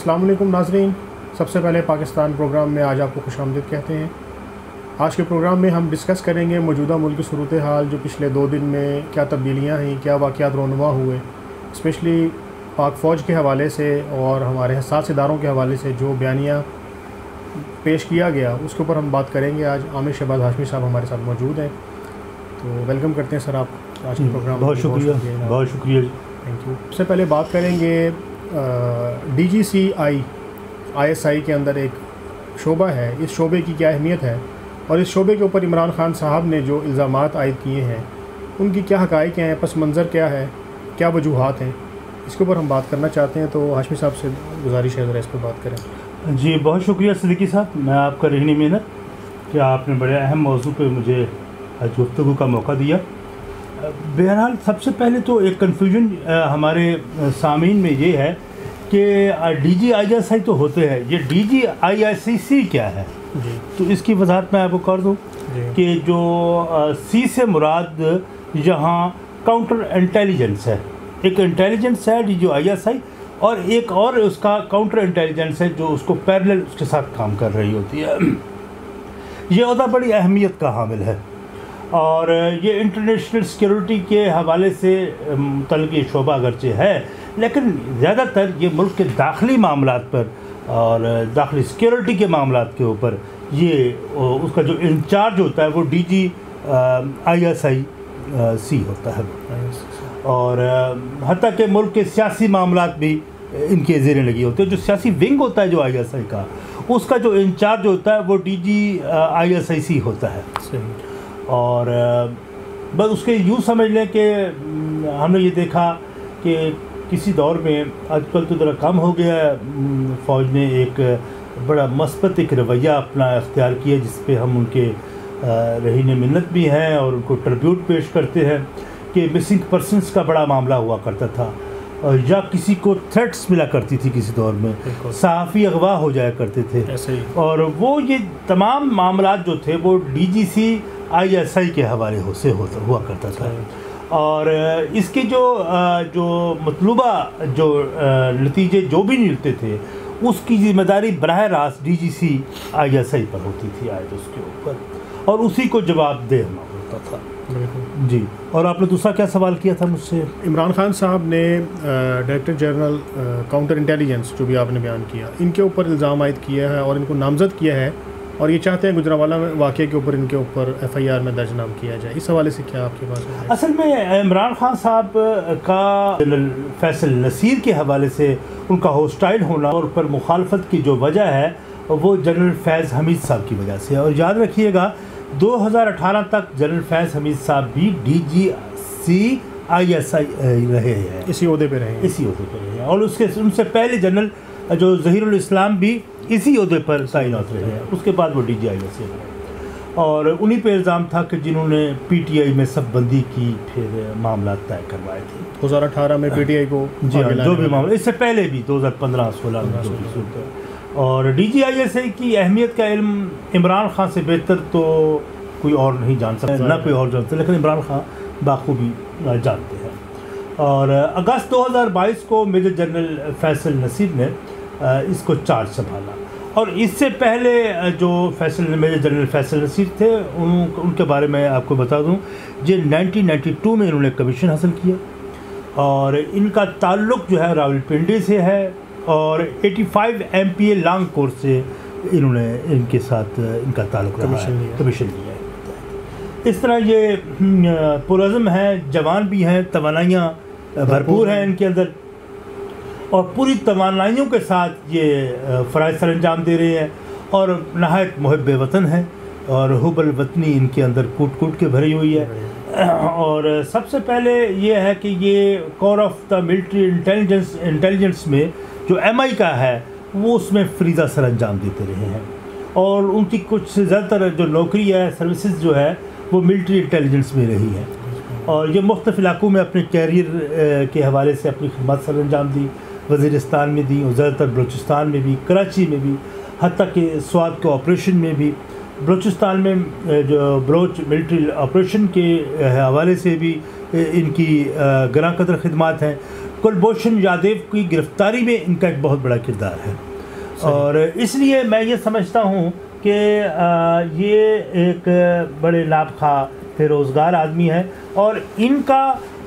अल्लाम नाजरीन। सबसे पहले पाकिस्तान प्रोग्राम में आज आपको खुश आमदीद कहते हैं। आज के प्रोग्राम में हम डिस्कस करेंगे मौजूदा मुल्क की सूरत हाल जो पिछले दो दिन में क्या तब्दीलियाँ हैं क्या वाक़ रोनुमा हुए स्पेशली पाक फ़ौज के हवाले से और हमारे हसास इदारों के हवाले से जो बयानियाँ पेश किया गया उसके ऊपर हम बात करेंगे। आज आमिर शहबाज हाशमी साहब हमारे साथ मौजूद हैं। तो वेलकम करते हैं सर आप आज के प्रोग्राम बहुत शुक्रिया बहुत शुक्रिया। थैंक यू सबसे पहले बात करेंगे D G C I I S I के अंदर एक शोबा है। इस शोबे की क्या अहमियत है? और इस शोबे के ऊपर इमरान खान साहब ने जो इल्ज़ाम आयद किए हैं, उनकी क्या हकाइक हैं? पस मंज़र क्या है? क्या वजूहत हैं? इसके ऊपर हम बात करना चाहते हैं तो हाशमी साहब से गुजारिश है, ज़रा इस पर बात करें। जी, बहुत शुक्रिया सदीकी साहब। मैं आपका रहनी मेहनत कि आपने बड़े अहम मौजू पर मुझे गुफ्तु का मौका दिया। बहरहाल सबसे पहले तो एक कन्फ्यूज़न हमारे सामीन में ये है कि डी जी आई एस आई तो होते हैं ये D G I S C सी क्या है? जी। तो इसकी वजाहत मैं आपको कर दूँ कि जो सी से मुराद यहाँ काउंटर इंटेलिजेंस है। एक इंटेलिजेंस है डी जी आई एस आई और एक और उसका काउंटर इंटेलिजेंस है जो उसको पैरेलल उसके साथ काम कर रही होती है। ये अहदा बड़ी अहमियत का हामिल है। और ये इंटरनेशनल सिक्योरिटी के हवाले से मुतल शोबा अगरचे है। लेकिन ज़्यादातर ये मुल्क के दाखिली मामला पर और दाखिली सिक्योरिटी के मामला के ऊपर ये उसका जो इंचार्ज होता है वो डी जी आई एस आई सी होता है। और हती के मुल्क के सियासी मामला भी इनके जेरें लगी होती है। जो सियासी विंग होता है, जो आई एस आई का, उसका जो इंचार्ज होता है वो डी जी आई एस आई सी होता है। और बस उसके यूँ समझ लें कि हमने ये देखा कि किसी दौर में आजकल तो ज़रा कम हो गया फ़ौज ने एक बड़ा मस्बत एक रवैया अपना अख्तियार किया जिस पे हम उनके रहीन मिन्नत भी हैं और उनको ट्रिब्यूट पेश करते हैं कि मिसिंग पर्सनस का बड़ा मामला हुआ करता था। या किसी को थ्रेट्स मिला करती थी किसी दौर में। सहाफ़ी अगवा हो जाया करते थे। और वो ये तमाम मामला जो थे वो DGC ji C I S I के हवाले हो से होता हुआ करता था। और इसके जो जो मतलूबा जो नतीजे जो भी मिलते थे उसकी ज़िम्मेदारी बरह रास्त डी जी सी आई एस आई पर होती थी आयत उसके ऊपर। और उसी को जवाब दे होता था। जी और आपने दूसरा क्या सवाल किया था मुझसे? इमरान खान साहब ने डायरेक्टर जनरल काउंटर इंटेलिजेंस जो भी आपने बयान किया इनके ऊपर इल्ज़ाम आयद किया है और इनको नामजद किया है। और ये चाहते हैं गुजरावाला वाक़े के ऊपर इनके ऊपर एफ़ आई आर में दर्ज नाम किया जाए। इस हवाले से क्या आपके पास असल में इमरान खान साहब का फैसल नसीर के हवाले से उनका होस्टाइल होना और पर मुखालफत की जो वजह है वो जनरल फैज़ हमीद साहब की वजह से और याद रखिएगा 2018 तक जनरल फैज़ हमीद साहब भी डी जी सी आई एस आई रहे हैं। इसी अहदे पे रहे इसी अहदे पे रहे हैं। और उसके उनसे पहले जनरल जो जहीरुल इस्लाम भी इसी अहदे पर साइन तैनात रहे हैं। उसके बाद वो डी जी आई से और उन्हीं पे इल्ज़ाम था कि जिन्होंने पी टी आई में सब बंदी की फिर मामला तय करवाए थे। दो हज़ार अठारह में पी टी आई को जी हाँ जो भी मामला इससे पहले भी दो हज़ार पंद्रह सोलह में जो भी और D G I S A की अहमियत का इल्म इमरान खान से बेहतर तो कोई और नहीं जान सकता ना कोई और जानते लेकिन इमरान खान बाखूबी जानते हैं। और अगस्त 2022 को मेजर जनरल फैसल नसीब ने इसको चार्ज संभाला और इससे पहले जो फैसल मेजर जनरल फैसल नसीर थे उन उनके बारे में आपको बता दूँ ये 1992 में इन्होंने कमीशन हासिल किया। और इनका ताल्लुक जो है रावलपिंडी से है और 85 M P A long course से इन्होंने इनके साथ इनका ताल्लुक कमीशन लिया। कमीशन लिया है। इस तरह ये पुरज़म है जवान भी हैं तोानाइयाँ भरपूर हैं। इनके अंदर। और पूरी तोानाइयों के साथ ये फ़राज सर अंजाम दे रहे हैं और नहायत महब वतन है और हुबल वतनी इनके अंदर कूट कूट के भरी हुई है। और सबसे पहले ये है कि ये core of the military intelligence intelligence में जो एम आई का है, वो उसमें फ्रीज़ा सर अंजाम देते रहे हैं। और उनकी कुछ ज़्यादातर जो नौकरी है, सर्विसेज़ जो है, वो मिलिट्री इंटेलिजेंस में रही है। और ये मुख्तफ इलाकों में अपने कैरियर के हवाले से अपनी खदमत सर अंजाम दी। वज़ीरस्तान में दी और ज़्यादातर बलूचिस्तान में भी कराची में भी हती के स्वाद के ऑपरेशन में भी बलूचिस्तान में जो बलोच मिलिट्री ऑपरेशन के हवाले से भी इनकी गरा कदर खदमात हैं। कुलभूषण यादव की गिरफ्तारी में इनका एक बहुत बड़ा किरदार है। और इसलिए मैं ये समझता हूँ कि ये एक बड़े लाभ खा बेरोज़गार आदमी है और इनका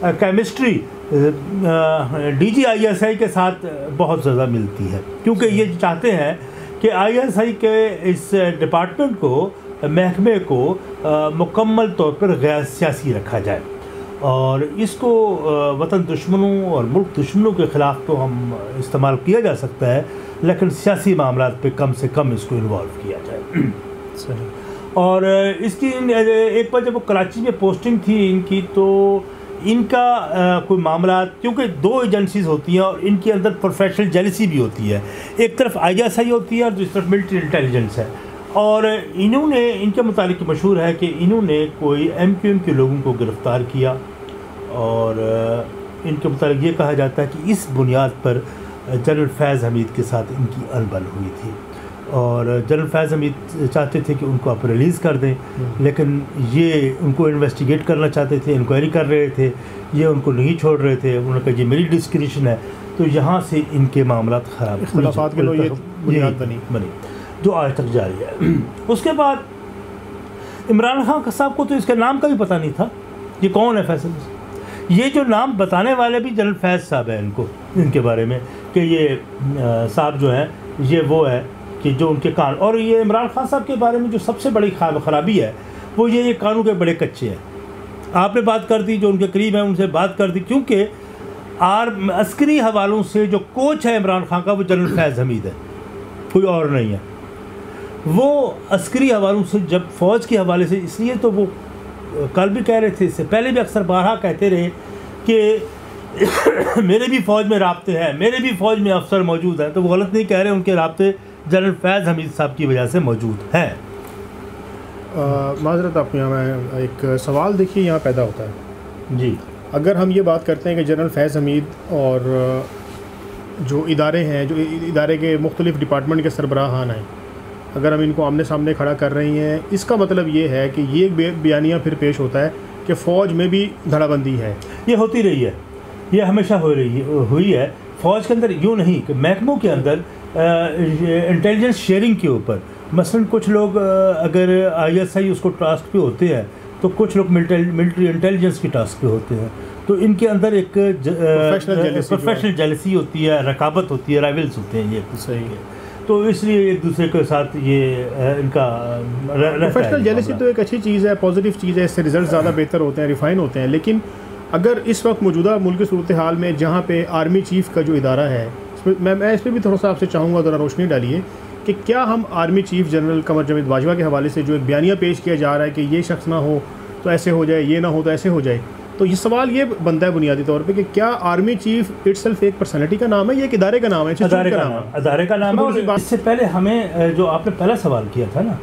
chemistry D G I S I के साथ बहुत ज़्यादा मिलती है। क्योंकि ये चाहते हैं कि आई एस आई के इस डिपार्टमेंट को महकमे को मुकम्मल तौर पर गैर सियासी रखा जाए। और इसको वतन दुश्मनों और मुल्क दुश्मनों के ख़िलाफ़ तो हम इस्तेमाल किया जा सकता है लेकिन सियासी मामला पे कम से कम इसको इन्वॉल्व किया जाए। सही और इसकी एक बार जब वो कराची में पोस्टिंग थी इनकी तो इनका आ, कोई मामला क्योंकि दो एजेंसीज होती हैं और इनके अंदर प्रोफेशनल जेलिसी भी होती है। एक तरफ़ आई होती है और दूसरी तरफ़ मिलिट्री इंटेलिजेंस है। और इन्होंने इनके मुतालिक मशहूर है कि इन्होंने कोई एम क्यू एम के लोगों को गिरफ़्तार किया। और इनके मुताबिक ये कहा जाता है कि इस बुनियाद पर जनरल फैज़ हमीद के साथ इनकी अनबन हुई थी। और जनरल फैज़ हमीद चाहते थे कि उनको आप रिलीज़ कर दें हम्म। लेकिन ये उनको इन्वेस्टिगेट करना चाहते थे इंक्वायरी कर रहे थे ये उनको नहीं छोड़ रहे थे उन्होंने कहा ये मेरी डिस्क्रिप्शन है। तो यहाँ से इनके मामला ख़राब के लिए ये बुनियाद बनी। बनी। जो आज तक जारी है। उसके बाद इमरान खान साहब को तो इसके नाम का भी पता नहीं था ये कौन है फैसल? ये जो नाम बताने वाले भी जनरल फैज़ साहब हैं इनको इनके बारे में कि ये साहब जो हैं ये वो है कि जो उनके कान और ये इमरान खान साहब के बारे में जो सबसे बड़ी खराबी है, वो ये ये कानून के बड़े कच्चे हैं। आपने बात कर दी, जो उनके करीब हैं, उनसे बात कर दी, क्योंकि आर अस्करी हवालों से जो कोच है इमरान खान का, वो जनरल फैज़ हमीद है। कोई और नहीं है। वो अस्करी हवालों से, जब फ़ौज के हवाले से, इसलिए तो वो कल भी कह रहे थे इससे पहले भी अक्सर बारहा कहते रहे कि मेरे भी फ़ौज में रबते हैं, मेरे भी फ़ौज में अफसर मौजूद हैं तो वो गलत नहीं कह रहे उनके रबते जनरल फैज़ हमीद साहब की वजह से मौजूद हैं। माजरत आप यहाँ मैं एक सवाल देखिए यहाँ पैदा होता है। जी। अगर हम ये बात करते हैं कि जनरल फैज़ हमीद और जो इदारे हैं जो इदारे के मुख्तलिफ़ डिपार्टमेंट के सरबराहान हैं अगर हम इनको आमने सामने खड़ा कर रही हैं इसका मतलब ये है कि ये एक बयानिया फिर पेश होता है कि फ़ौज में भी धड़ाबंदी है। ये होती रही है। ये हमेशा हो रही है हुई है। फ़ौज के अंदर यूँ नहीं कि महकमों के अंदर इंटेलिजेंस शेयरिंग के ऊपर। मसलन कुछ लोग अगर आई एस आई उसको टास्क पे होते हैं तो कुछ लोग मिलिट्री इंटेलिजेंस की टास्क पे होते हैं। तो इनके अंदर एक प्रोफेशनल जेलसी होती है रकाबत होती है राइवल्स होते हैं ये। सही है। तो इसलिए एक दूसरे के साथ ये इनका प्रोफेशनल जेलसी तो एक अच्छी चीज़ है पॉजिटिव चीज़ है इससे रिज़ल्ट ज़्यादा बेहतर होते हैं रिफाइन होते हैं। लेकिन अगर इस वक्त मौजूदा मुल्क सूरत हाल में जहाँ पे आर्मी चीफ़ का जो इदारा है मैं मैं इस पर भी थोड़ा सा आपसे चाहूँगा ज़रा रोशनी डालिए कि क्या हम army chief general Qamar Javed Bajwa के हवाले से जो एक बयानिया पेश किया जा रहा है कि ये शख्स ना हो तो ऐसे हो जाए ये ना हो तो ऐसे हो जाए। तो ये सवाल ये बनता है बुनियादी तौर पे कि क्या आर्मी चीफ इट्सल्फ एक पर्सनैलिटी का नाम है या एक इदारे का नाम है अदारे का नाम अदारे का नाम है। इससे पहले हमें जो आपने पहला सवाल किया था ना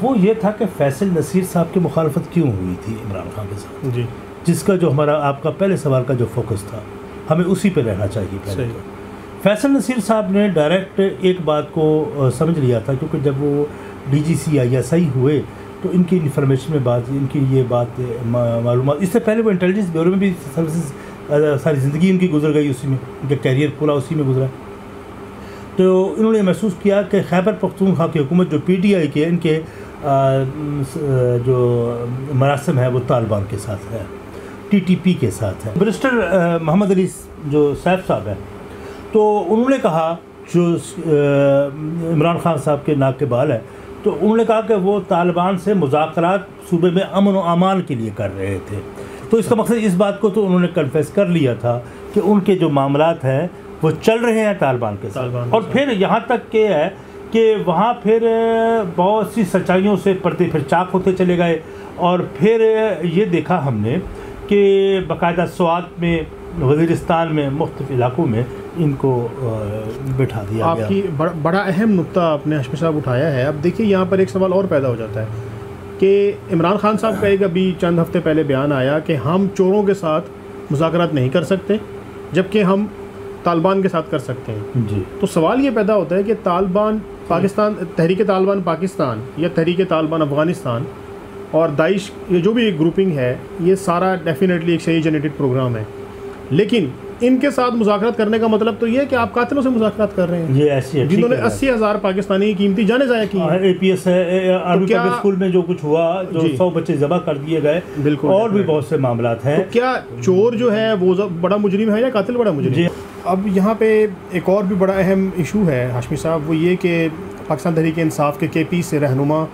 वो ये था कि फैसल नसीर साहब की मुखालफत क्यों हुई थी इमरान खान के साथ? जी। जिसका जो हमारा आपका पहले सवाल का जो फोकस था हमें उसी पर रहना चाहिए पहले तो। फैसल नसीर साहब ने डायरेक्ट एक बात को समझ लिया था, क्योंकि जब वो डी जी सी आई एस आई हुए तो इनकी इन्फॉर्मेशन में बात, इनकी ये बात मालूम इससे पहले वो इंटेलिजेंस ब्यूरो में भी सर्विसेज़ सारी ज़िंदगी इनकी गुजर गई उसी में इनका कैरियर पूरा उसी में गुजरा। तो इन्होंने महसूस किया कि खैबर पख्तूनख्वा की हुकूमत जो पी टी आई के, इनके जो मरासम है, वो तालिबान के साथ है टी टी पी के साथ है। बरिस्टर मोहम्मद अली जो सैफ साहब है तो उन्होंने कहा जो इमरान खान साहब के नाक के बाल है तो उन्होंने कहा कि वो तालिबान से मुजाकर सूबे में अमन व अमान के लिए कर रहे थे। तो इसका मकसद इस बात को तो उन्होंने कन्फेस कर लिया था कि उनके जो मामला हैं वो चल रहे हैं तालिबान के साथ। और फिर यहाँ तक के है कि वहाँ फिर बहुत सी सच्चाइयों से पड़ते फिर चाक होते चले गए। और फिर ये देखा हमने कि बाकायदा स्वाद में वजीरस्तान में मुख्त इलाकों में इनको बिठा दिया आपकी गया बड़ा अहम नुकता आपने हशम साहब उठाया है। अब देखिए यहाँ पर एक सवाल और पैदा हो जाता है कि इमरान खान साहब का एक अभी चंद हफ़्ते पहले बयान आया कि हम चोरों के साथ मुजाकर नहीं कर सकते जबकि हम तालिबान के साथ कर सकते हैं। जी। तो सवाल ये पैदा होता है कि तालिबान पाकिस्तान तहरीक तालिबान पाकिस्तान या तहरीक तालिबान अफ़गानिस्तान और दाइश ये जो भी एक ग्रुपिंग है ये सारा डेफिनेटली एक सही जनरेटेड प्रोग्राम है। लेकिन इनके साथ मुजाकरात करने का मतलब तो ये है कि आप कातिलों से मुजाकरात कर रहे हैं। ये ऐसी है जिन्होंने अस्सी हज़ार पाकिस्तानी कीमती जाने ज़ाया की। हैं। एपीएस है आर्मी क्या- पब्लिक स्कूल में जो कुछ हुआ जो सौ बच्चे जमा कर दिए गए बिल्कुल, और भी बहुत से मामला हैं। तो क्या चोर जो है वो बड़ा मुजरिम है या कातिल बड़ा मुजरिम? है? अब यहाँ पे एक और भी बड़ा अहम इशू है हाशमी साहब वो ये कि पाकिस्तान तहरीक इंसाफ के के पी से रहनुमा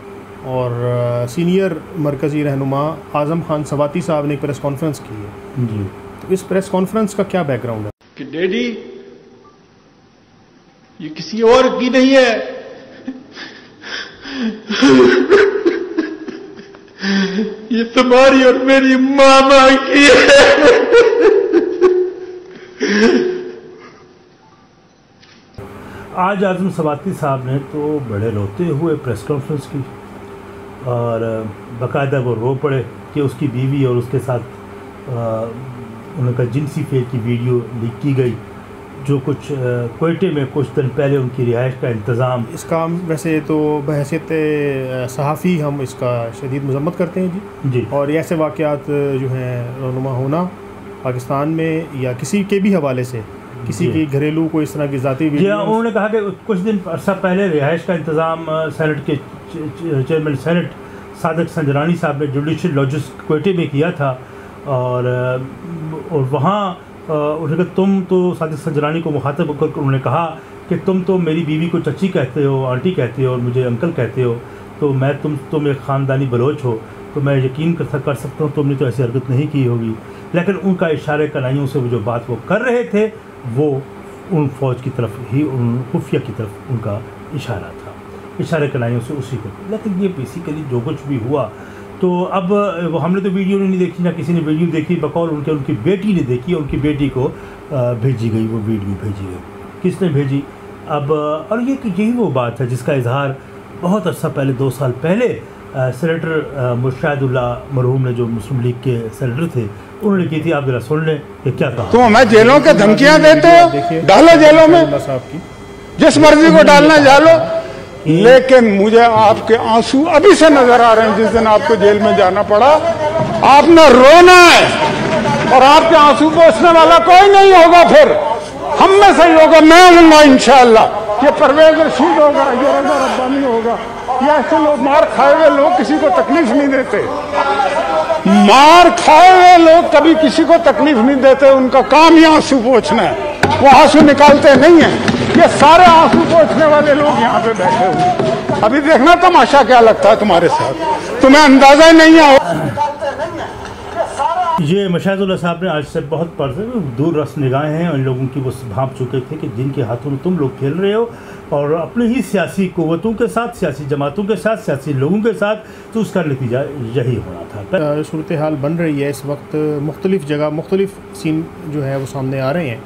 और सीनियर मरकज़ी रहनुमा आज़म खान सवाती साहब ने एक प्रेस कॉन्फ्रेंस की है। जी। तो इस प्रेस कॉन्फ्रेंस का क्या बैकग्राउंड है? कि डैडी ये किसी और की नहीं है। ये तुम्हारी और मेरी मामा की है। आज आज़म सवाती साहब ने तो बड़े रोते हुए प्रेस कॉन्फ्रेंस की और बाकायदा वो रो पड़े कि उसकी बीवी और उसके साथ उनका जिनसी फेर की वीडियो लीक की गई जो कुछ कोयटे में कुछ दिन पहले उनकी रिहाइश का इंतज़ाम। इसका वैसे तो बहसीत सहाफ़ी हम इसका शदीद मजम्मत करते हैं जी। जी। और ऐसे वाक़ात जो हैं रोनुमा होना पाकिस्तान में या किसी के भी हवाले से किसी। की घरेलू कोई इस तरह की ज़ाती जी हाँ, उन्होंने कहा कि कुछ दिन अरसा पहले रिहाइश का इंतज़ाम सेनेट के चेयरमैन सेनेट सादक संजरानी साहब ने जुडिशल लॉजिस कोयटे में किया था। और और वहाँ उन्होंने कहा, तुम तो सादक संजरानी को मुखातब होकर उन्होंने कहा कि तुम तो मेरी बीवी को चची कहते हो, आंटी कहते हो और मुझे अंकल कहते हो। तो मैं तुम तुम एक ख़ानदानी बलोच हो तो मैं यकीन कर सक- कर सकता हूँ तुमने तो ऐसी हरकत नहीं की होगी। लेकिन उनका इशारे कनाइयों से वो जो बात वो कर रहे थे, वो उन फौज की तरफ़ ही, उन खुफिया की तरफ़ उनका इशारा था। इशारे कनाइयों से उसी को, लेकिन ये बेसिकली जो कुछ भी हुआ तो अब हमने तो वीडियो नहीं देखी ना किसी ने वीडियो देखी बकौल उनके उनकी बेटी ने देखी उनकी बेटी को भेजी गई वो वीडियो भेजी गई। किसने भेजी? अब और ये यही वो बात है जिसका इजहार बहुत अर्सा पहले दो साल पहले सेनेटर मुर्शादुल्ला मरहूम ने जो मुस्लिम लीग के सेनेटर थे उन्होंने की थी आप जरा सुन लें कि क्या कहा। तो हमें जेलों के धमकियाँ देते हो? डालो जेलों में। जिस मर्ज़ी को डालना डालो। लेकिन मुझे आपके आँसू अभी से नज़र आ रहे हैं, जिस दिन आपको जेल में जाना पड़ा। आपने रोना है और आपके आँसू पोसने वाला कोई नहीं होगा फिर। हम में से ही होगा, मैं हूँगा इंशाल्लाह। ये परवेज होगा, ये रजा रब्बानी होगा। ये ऐसे लोग मार खाए हुए लोग किसी को तकलीफ़ नहीं देते। मार खाए हुए लोग कभी किसी को तकलीफ़ नहीं देते, उनका काम ही आँसू पोछना है। वो आँसू निकालते नहीं है। ये सारे आँसू पोछने वाले लोग यहाँ पे बैठे हुए अभी देखना तमाशा क्या लगता है तुम्हारे साथ। तुम्हें अंदाज़ा ही नहीं आओ ये मशाजुल्ला साहब ने आज से बहुत पर दूर रस निगाहें हैं उन लोगों की वो भाप चुके थे कि जिनके हाथों में तुम लोग खेल रहे हो और अपनी ही सियासी कुवतों के साथ सियासी जमातों के साथ सियासी लोगों के साथ तो उसका नतीजा यही होना था। सूरत हाल बन रही है इस वक्त। मुख्तलिफ़ जगह मुख्तलिफ़ सीन जो है वो सामने आ रहे हैं।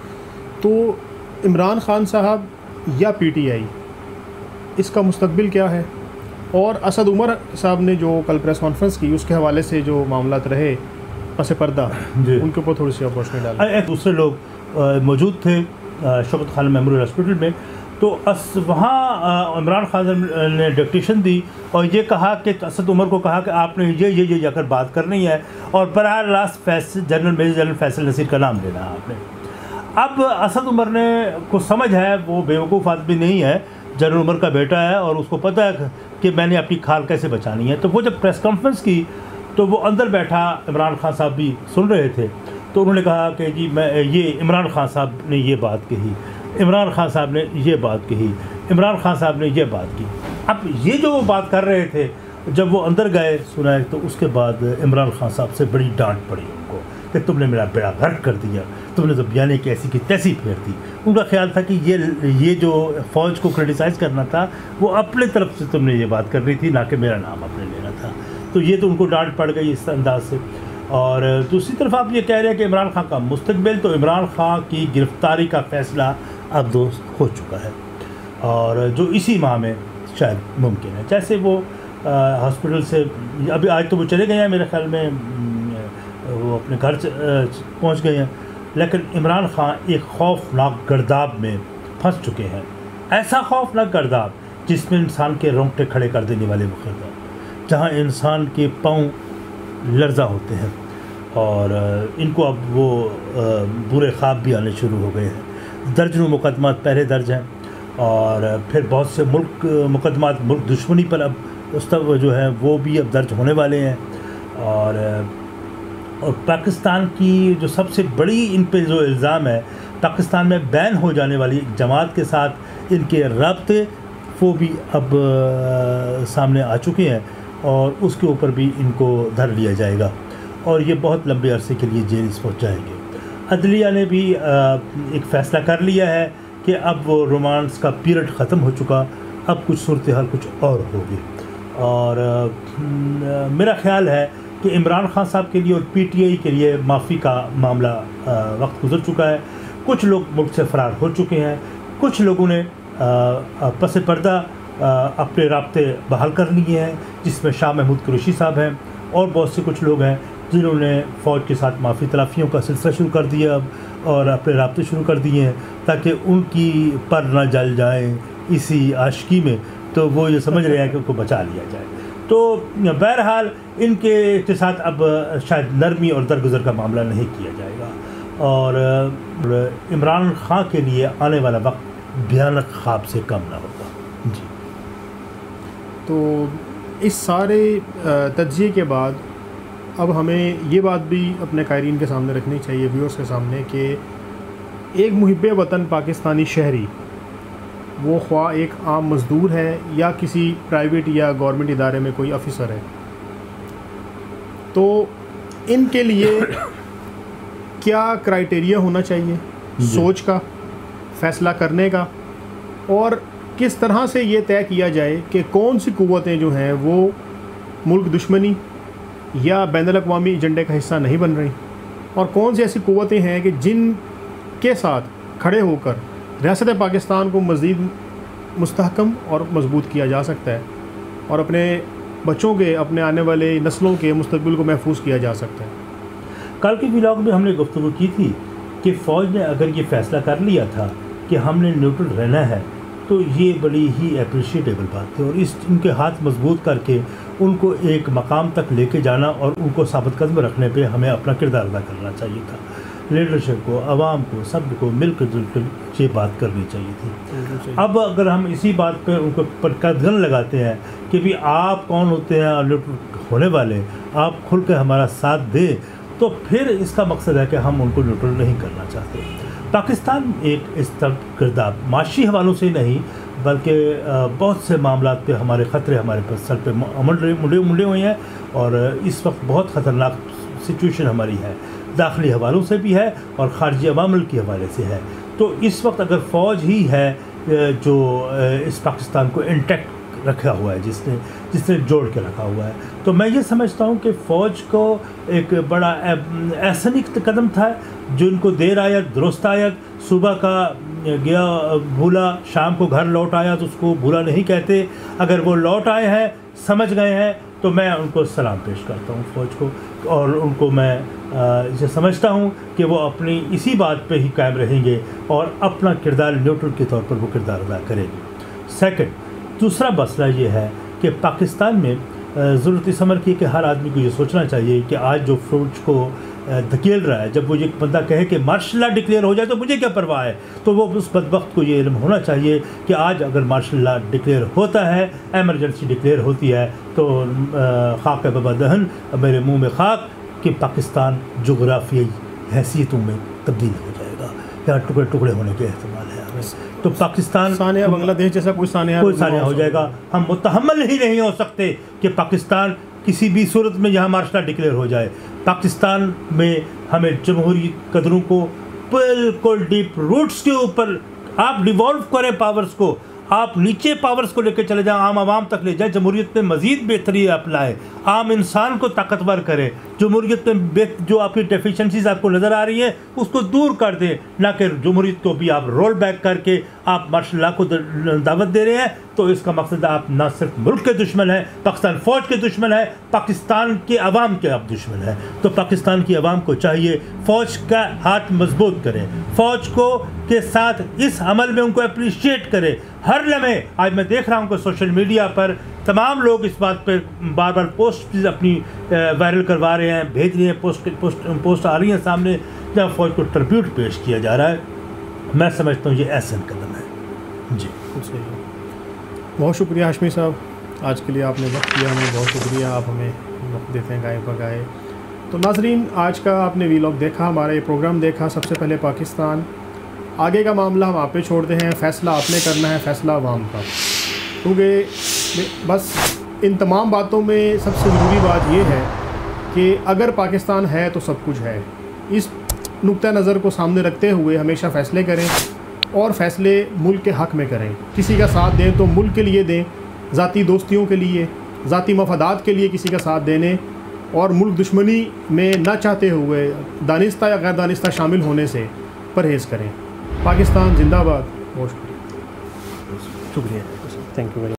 तो इमरान खान साहब या पीटीआई? इसका मुस्तकबिल क्या है? और असद उमर साहब ने जो कल प्रेस कॉन्फ्रेंस की उसके हवाले से जो मामला रहे पस पर्दा जी। उनके ऊपर थोड़ी सी रोशनी डालें। दूसरे लोग मौजूद थे शौकत खान मेमोरियल हॉस्पिटल में। तो अस वहाँ इमरान खान ने डिक्टेशन दी और ये कहा कि असद उमर को कहा कि आपने ये ये ये जाकर बात करनी है और बरह रास्त Faisal general major general Faisal Naseer का नाम लेना आपने। अब असद उमर ने को समझ है, वो बेवकूफ़ आदमी नहीं है जनरल उमर का बेटा है और उसको पता है कि मैंने अपनी खाल कैसे बचानी है। तो वो जब प्रेस कॉन्फ्रेंस की तो वो अंदर बैठा इमरान खान साहब भी सुन रहे थे। तो उन्होंने कहा कि जी, मैं, ये इमरान खान साहब ने ये बात कही, इमरान खान साहब ने ये बात कही, इमरान खान साहब ने ये बात की। अब ये जो वो बात कर रहे थे, जब वो अंदर गए सुनाए तो उसके बाद इमरान खान साहब से बड़ी डांट पड़ी उनको कि तुमने मेरा बेड़ा गर्क कर दिया। तुमने तो बयाने की ऐसी की तैसी फेर दी। उनका ख्याल था कि ये ये जो फ़ौज को क्रिटिसाइज़ करना था, वो अपने तरफ़ से तुमने ये बात करनी थी, ना कि मेरा नाम अपने लेना था। तो ये तो उनको डांट पड़ गई इस अंदाज से। और दूसरी तरफ़ आप ये कह रहे हैं कि इमरान खान का मुस्तबिल तो इमरान खान की गिरफ्तारी का फ़ैसला अब दोस्त हो चुका है। और जो इसी माह में शायद मुमकिन है। जैसे वो हॉस्पिटल से, अभी आज तो वो चले गए हैं मेरे ख्याल में वो अपने घर पहुँच गए हैं। लेकिन इमरान खान एक खौफनाक गर्दाब में फंस चुके हैं। ऐसा खौफनाक गर्दाब जिसमें इंसान के रोंगटे खड़े कर देने वाले वो जहाँ इंसान के पाँव लर्जा होते हैं। और इनको अब वो बुरे ख्वाब भी आने शुरू हो गए हैं। दर्जनों मुकदमा पहले दर्ज हैं, और फिर बहुत से मुल्क मुकदमा मुल्क दुश्मनी पर अब उस तब जो है वो भी अब दर्ज होने वाले हैं। और और पाकिस्तान की जो सबसे बड़ी इन पर जो इल्ज़ाम है, पाकिस्तान में बैन हो जाने वाली जमात के साथ इनके रबते, वो भी अब सामने आ चुके हैं और उसके ऊपर भी इनको धर लिया जाएगा। और ये बहुत लंबे अरसे के लिए जेल पहुँच जाएँगे। अदलिया ने भी एक फ़ैसला कर लिया है कि अब वो रोमांस का पीरियड ख़त्म हो चुका, अब कुछ सूरत हाल कुछ और होगी। और मेरा ख्याल है कि इमरान खान साहब के लिए और पीटीआई के लिए माफ़ी का मामला वक्त गुजर चुका है। कुछ लोग मुल्क से फ़रार हो चुके हैं। कुछ लोगों ने पस पर्दा अपने रबते बहाल कर लिए हैं, जिसमें शाह महमूद कुरैशी साहब हैं और बहुत से कुछ लोग हैं जिन्होंने फ़ौज के साथ माफ़ी तलाफ़ियों का सिलसिला शुरू कर दिया अब और अपने रबते शुरू कर दिए हैं ताकि उनकी पर ना जल जाए इसी आशकी में। तो वो ये समझ रहे हैं कि उनको बचा लिया जाए। तो बहरहाल इनके के साथ अब शायद नरमी और दरगुजर का मामला नहीं किया जाएगा। और इमरान खां के लिए आने वाला वक्त भयानक ख्वाब से कम ना होगा। जी। तो इस सारे तजिए के बाद अब हमें ये बात भी अपने कायरीन के सामने रखनी चाहिए, व्यूअर्स के सामने कि एक मुहब वतन पाकिस्तानी शहरी वो ख्वा एक आम मज़दूर है या किसी प्राइवेट या गवर्नमेंट इदारे में कोई ऑफिसर है। तो इनके लिए क्या क्राइटेरिया होना चाहिए? सोच का फ़ैसला करने का और किस तरह से ये तय किया जाए कि कौन सी क़वतें जो हैं वो मुल्क दुश्मनी या बैन अवी एजेंडे का हिस्सा नहीं बन रही? और कौन सी ऐसी क़वतें हैं कि जिन के साथ खड़े होकर रियासत पाकिस्तान को मज़ीद मस्तकम और मज़बूत किया जा सकता है और अपने बच्चों के, अपने आने वाले नस्लों के मुस्तबिल को महफूज किया जा सकता है। कल के ब्लॉग में हमने गुफ्तु की थी कि फ़ौज ने अगर ये फ़ैसला कर लिया था कि हमने न्यूट्रल रहना है तो ये बड़ी ही अप्रिशिएटेबल बात है और इस उनके हाथ मज़बूत करके उनको एक मकाम तक लेके जाना और उनको साबित कदम रखने पे हमें अपना किरदार अदा करना चाहिए था। लीडरशिप को आवाम को सबको मिलकर जुलकर ये बात करनी चाहिए थी। अब अगर हम इसी बात पे उनको पर कदगन लगाते हैं कि भी आप कौन होते हैं और होने वाले आप खुल के हमारा साथ दें तो फिर इसका मकसद है कि हम उनको न्यूट्रल नहीं करना चाहते। पाकिस्तान एक इस तरह किरदार माशी हवालों से नहीं बल्कि बहुत से मामला पे हमारे ख़तरे हमारे पर सर पे मुंडे मुंडे मुंडे हुए हैं और इस वक्त बहुत ख़तरनाक सिचुएशन हमारी है। दाखिली हवालों से भी है और ख़ारजी अवामल के हवाले से है। तो इस वक्त अगर फ़ौज ही है जो इस पाकिस्तान को इंटेक्ट रखा हुआ है, जिसने जिसने जोड़ के रखा हुआ है। तो मैं ये समझता हूँ कि फ़ौज को एक बड़ा ऐसा कदम था जो इनको देर आया, दुरुस्त आया, सुबह का गया भूला, शाम को घर लौट आया तो उसको भूला नहीं कहते। अगर वो लौट आए हैं, समझ गए हैं तो मैं उनको सलाम पेश करता हूँ फ़ौज को, और उनको मैं इसे समझता हूँ कि वो अपनी इसी बात पे ही कायम रहेंगे और अपना किरदार न्यूट्रल के तौर पर वो किरदार अदा करेंगे। सेकंड दूसरा मसला ये है कि पाकिस्तान में ज़रूरत इस अमर की कि हर आदमी को ये सोचना चाहिए कि आज जो फ्रूज को धकेल रहा है, जब वो एक बंदा कहे कि मार्शल डिक्लेयर हो जाए तो मुझे क्या परवाह है? तो वो उस बदबक को ये इल्म होना चाहिए कि आज अगर मार्शल डिक्लेयर होता है एमरजेंसी डिक्लेयर होती है तो खाक बबा दहन, मेरे मुँह में खाक कि पाकिस्तान जोग्राफियाई हैसियतों में तब्दील हो जाएगा। या टुकड़े टुकड़े होने के अहतमाल है हमें तो पाकिस्तान सानिया बांग्लादेश जैसा कोई सानिया कोई सानिया हो जाएगा। हम मुतहमल ही नहीं हो सकते कि पाकिस्तान किसी भी सूरत में यहाँ मार्शल डिक्लेयर हो जाए। पाकिस्तान में हमें जमहूरी कदरों को बिल्कुल डीप रूट्स के ऊपर आप डिवॉल्व करें पावर्स को। आप नीचे पावर्स को लेकर चले जाएँ, आम आवाम तक ले जाएँ जमहूरीत में मजीद बेहतरी आप लाएँ आम इंसान को ताकतवर करें। जमहूरीत में जो आपकी डेफिशेंसीज आपको नज़र आ रही है, उसको दूर कर दें। ना कि जमहूरीत को भी आप रोल बैक करके आप मार्शल को दावत दे रहे हैं तो इसका मकसद आप ना सिर्फ़ मुल्क के दुश्मन हैं, पाकिस्तान फ़ौज के दुश्मन है पाकिस्तान के अवाम के आप दुश्मन हैं। तो पाकिस्तान की अवाम को चाहिए फ़ौज का हाथ मज़बूत करें। फ़ौज को, के साथ इस अमल में उनको अप्रिशिएट करें। हर लम्हे, आज मैं देख रहा हूँ कि सोशल मीडिया पर तमाम लोग इस बात पर बार बार पोस्ट अपनी वायरल करवा रहे हैं, भेज रहे हैं पोस्ट पोस्ट पोस्ट आ रही हैं सामने, जहाँ फ़ौज को ट्रिब्यूट पेश किया जा रहा है। मैं समझता हूँ ये ऐसा कदम है। जी। बहुत शुक्रिया हाशमी साहब। आज के लिए आपने वक्त दिया, हमें बहुत शुक्रिया। आप हमें वक्त देते हैं गाय। गाए तो नाजरीन, आज का आपने वीलॉग देखा, हमारा ये प्रोग्राम देखा। सबसे पहले पाकिस्तान। आगे का मामला हम आप पे छोड़ते हैं। फ़ैसला आपने करना है, फ़ैसला आवाम का। क्योंकि बस इन तमाम बातों में सबसे ज़रूरी बात यह है कि अगर पाकिस्तान है तो सब कुछ है। इस नुक़ नज़र को सामने रखते हुए हमेशा फ़ैसले करें और फ़ैसले मुल्क के हक़ में करें। किसी का साथ दें तो मुल्क के लिए दें। ज़ाती दोस्तियों के लिए, ज़ाती मफादात के लिए किसी का साथ देने और मुल्क दुश्मनी में न चाहते हुए दानिस्त या गैर दानिस्त शामिल होने से परहेज़ करें। पाकिस्तान जिंदाबाद। बहुत शुक्रिया। Thank you very